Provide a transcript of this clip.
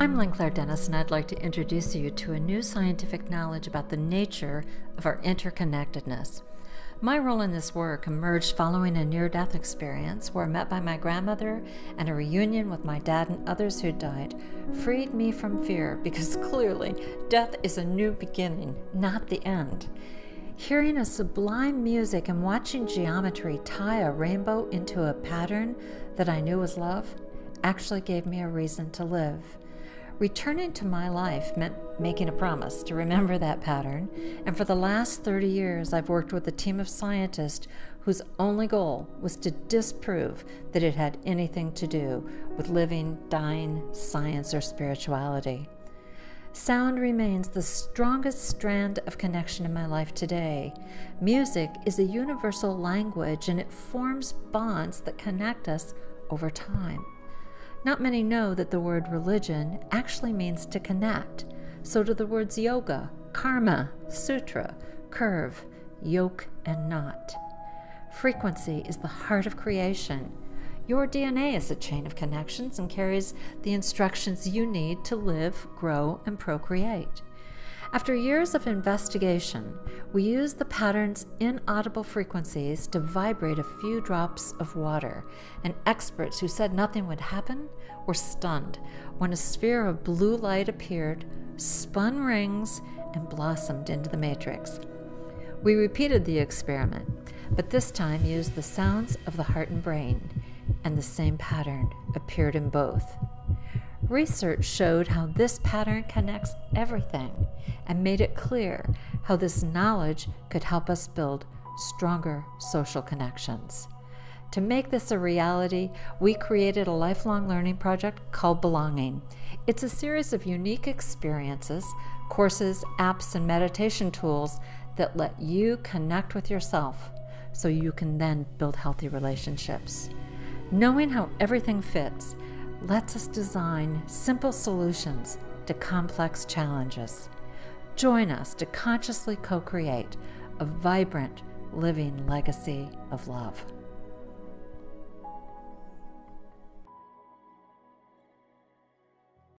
I'm Lynnclaire Dennis, and I'd like to introduce you to a new scientific knowledge about the nature of our interconnectedness. My role in this work emerged following a near death experience where, met by my grandmother and a reunion with my dad and others who died, freed me from fear because clearly death is a new beginning, not the end. Hearing a sublime music and watching geometry tie a rainbow into a pattern that I knew was love actually gave me a reason to live. Returning to my life meant making a promise to remember that pattern, and for the last 30 years, I've worked with a team of scientists whose only goal was to disprove that it had anything to do with living, dying, science, or spirituality. Sound remains the strongest strand of connection in my life today. Music is a universal language and it forms bonds that connect us over time. Not many know that the word religion actually means to connect. So do the words yoga, karma, sutra, curve, yoke, and knot. Frequency is the heart of creation. Your DNA is a chain of connections and carries the instructions you need to live, grow, and procreate. After years of investigation, we used the pattern's inaudible frequencies to vibrate a few drops of water, and experts who said nothing would happen were stunned when a sphere of blue light appeared, spun rings, and blossomed into the matrix. We repeated the experiment, but this time used the sounds of the heart and brain, and the same pattern appeared in both. Research showed how this pattern connects everything and made it clear how this knowledge could help us build stronger social connections. To make this a reality, we created a lifelong learning project called Belonging. It's a series of unique experiences, courses, apps, and meditation tools that let you connect with yourself so you can then build healthy relationships. Knowing how everything fits lets us design simple solutions to complex challenges. Join us to consciously co create a vibrant, living legacy of love.